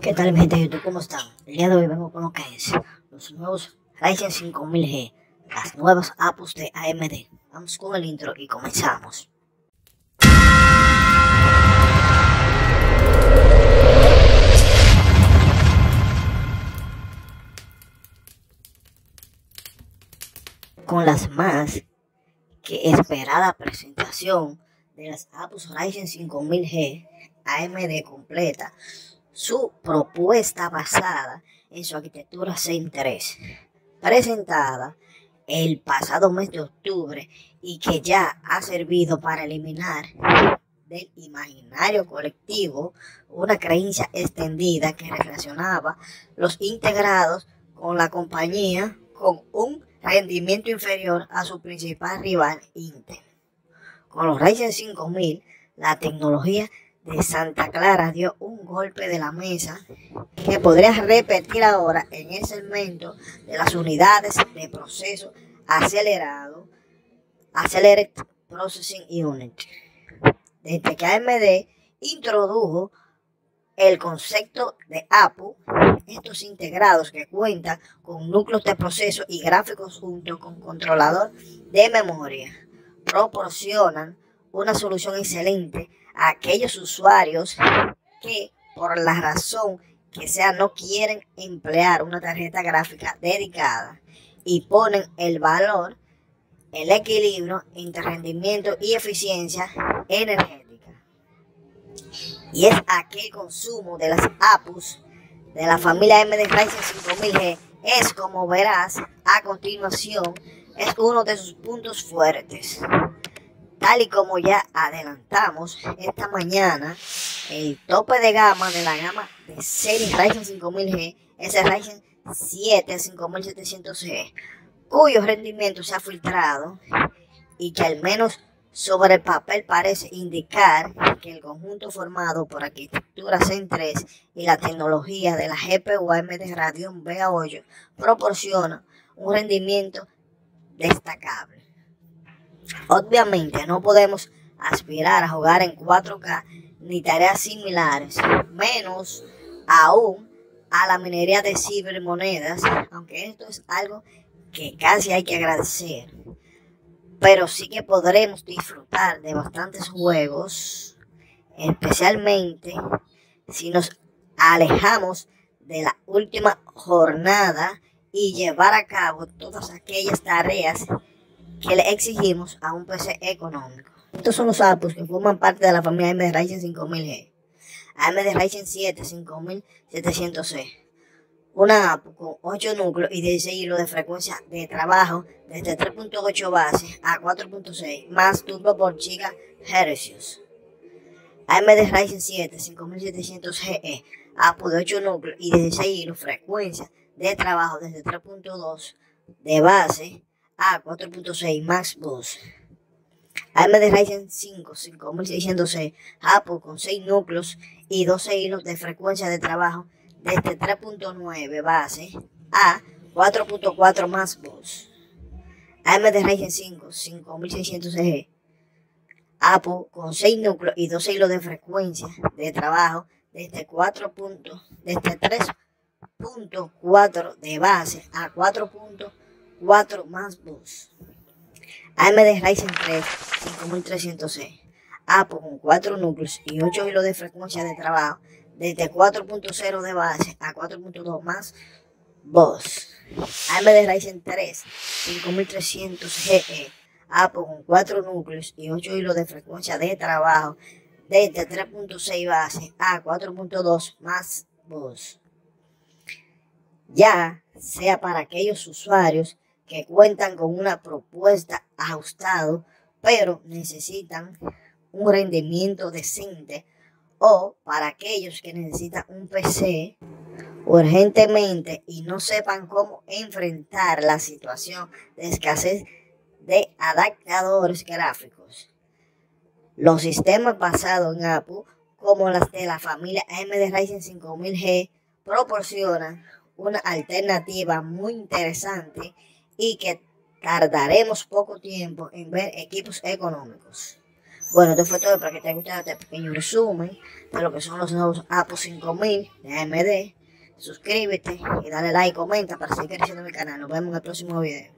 ¿Qué tal mi gente de YouTube? ¿Cómo están? El día de hoy vengo con lo que es los nuevos Ryzen 5000G, las nuevas APUs de AMD. Vamos con el intro y comenzamos. Con las más que esperada presentación de las APUs Ryzen 5000G AMD completa su propuesta basada en su arquitectura C3, presentada el pasado mes de octubre y que ya ha servido para eliminar del imaginario colectivo una creencia extendida que relacionaba los integrados con la compañía con un rendimiento inferior a su principal rival Intel. Con los Ryzen 5000, la tecnología de Santa Clara dio un golpe de la mesa que podría repetir ahora en el segmento de las unidades de proceso acelerado, Accelerated Processing Unit. Desde que AMD introdujo el concepto de APU, estos integrados que cuentan con núcleos de proceso y gráficos junto con controlador de memoria, proporcionan una solución excelente a aquellos usuarios que por la razón que sea no quieren emplear una tarjeta gráfica dedicada y ponen el valor, el equilibrio entre rendimiento y eficiencia energética. Y es aquel consumo de las APUs de la familia MD Ryzen 5000G es como verás a continuación es uno de sus puntos fuertes. Tal y como ya adelantamos esta mañana, el tope de gama de la gama de serie Ryzen 5000G es el Ryzen 7 5700G, cuyo rendimiento se ha filtrado y que al menos sobre el papel parece indicar que el conjunto formado por arquitectura Zen 3 y la tecnología de la GPU AMD Radeon Vega 8 proporciona un rendimiento destacable. Obviamente no podemos aspirar a jugar en 4K ni tareas similares, menos aún a la minería de cibermonedas, aunque esto es algo que casi hay que agradecer. Pero sí que podremos disfrutar de bastantes juegos, especialmente si nos alejamos de la última jornada y llevar a cabo todas aquellas tareas que le exigimos a un PC económico. Estos son los APUs que forman parte de la familia AMD Ryzen 5000G. AMD Ryzen 7 5700C. Una APU con 8 núcleos y 16 hilos de frecuencia de trabajo desde 3.8 base a 4.6 más turbo por gigahercios. AMD Ryzen 7 5700GE. APU de 8 núcleos y 16 hilos frecuencia de trabajo desde 3.2 de base a 4.6 Max Boost. AMD Ryzen 5 5600C Apple con 6 núcleos y 12 hilos de frecuencia de trabajo desde 3.9 base a 4.4 Max Boost. AMD Ryzen 5 5600G Apple con 6 núcleos y 12 hilos de frecuencia de trabajo desde 4. desde 3.4 de base a 4.4 4 más bus. AMD Ryzen 3 5300C. Apple con 4 núcleos y 8 hilos de frecuencia de trabajo desde 4.0 de base a 4.2 más bus. AMD Ryzen 3 5300GE. Apple con 4 núcleos y 8 hilos de frecuencia de trabajo desde 3.6 base a 4.2 más bus. Ya sea para aquellos usuarios que cuentan con una propuesta ajustado, pero necesitan un rendimiento decente o para aquellos que necesitan un PC urgentemente y no sepan cómo enfrentar la situación de escasez de adaptadores gráficos. Los sistemas basados en Apple, como las de la familia AMD Ryzen 5000G, proporcionan una alternativa muy interesante y que tardaremos poco tiempo en ver equipos económicos. Bueno, esto fue todo para que te haya gustado este pequeño resumen de lo que son los nuevos APU 5000 de AMD. Suscríbete y dale like, comenta para seguir creciendo mi canal. Nos vemos en el próximo video.